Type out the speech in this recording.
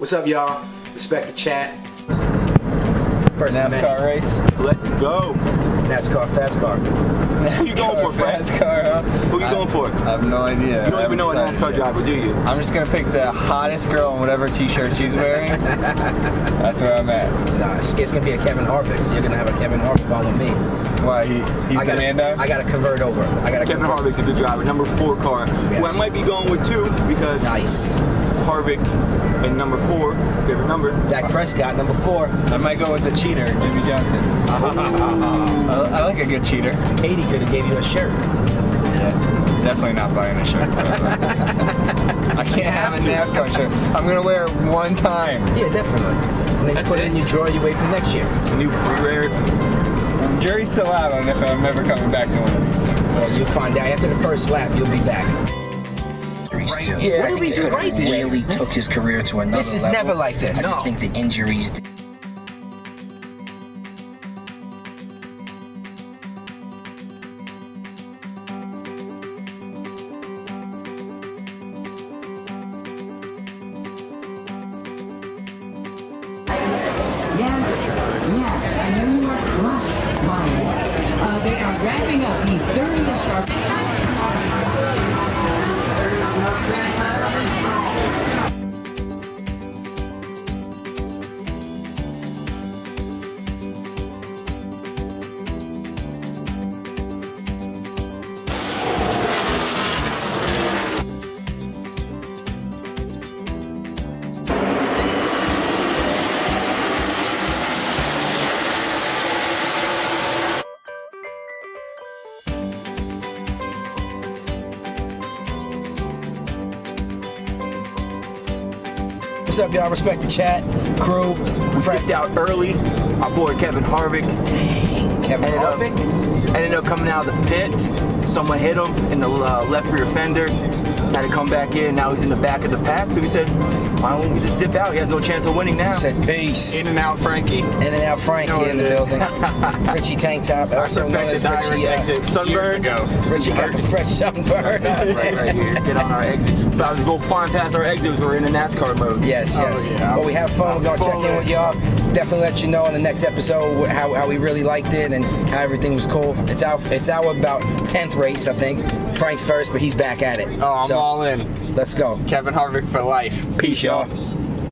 What's up, y'all? Respeck Da Chat. First NASCAR race. Let's go. NASCAR, fast car. Who you going for, Frank? NASCAR, huh? Who you going for? I have no idea. You don't even know a I'm NASCAR excited. driver, do you? I'm just gonna pick the hottest girl in whatever t-shirt she's wearing. That's where I'm at. Nah, it's, it's gonna be a Kevin Harvick, so you're gonna have a Kevin Harvick following me. Why? He, he's I gotta, man down? I gotta convert over. I gotta Kevin convert. Harvick's a good driver. Number four car. Who I might be going with two because Nice. Harvick and number four, favorite number. Dak Prescott, number four. I might go with the cheater, Jimmie Johnson. I, I like a good cheater. Katie could have gave you a shirt. Yeah. Definitely not buying a shirt. I can't have a NASCAR shirt. I'm gonna wear it one time. Yeah, definitely. And then you put it it? in your drawer, you wait for next year. And you rare. Jury's still out on if I'm ever coming back to one of these things. Well, you'll find out after the first lap, you'll be back. Too. Yeah, what did we do right this year? really took his career to another level. This is level. never like this. I just No. think the injuries. Yes, yes, it. Uh, they are wrapping up the 30th sharp. Up, y'all? Respeck Da Chat, crew, We freaked out early. Our boy Kevin Harvick Kevin ended up, Harvick. ended up coming out of the pits. Someone hit him in the uh, left rear fender. Had to come back in. Now he's in the back of the pack. So we said, why don't we just dip out? He has no chance of winning now. He said peace. in and out, Frankie. In and out Frank You know here in the what building. Richie Tank Top, Our also known as Richie. Uh, exit. Sunburn. Richie got the fresh sunburn. right, right here. Get on our exit. About to go flying past our exits. We're in the NASCAR mode. Yes, Oh, yes. yeah. Well, we have fun. We're gonna check in with y'all. Definitely let you know in the next episode how, how we really liked it and how everything was cool. It's our it's our about tenth race, I think. Frank's first, but he's back at it. Oh, I'm so all in. let's go. Kevin Harvick for life. Peace, y'all.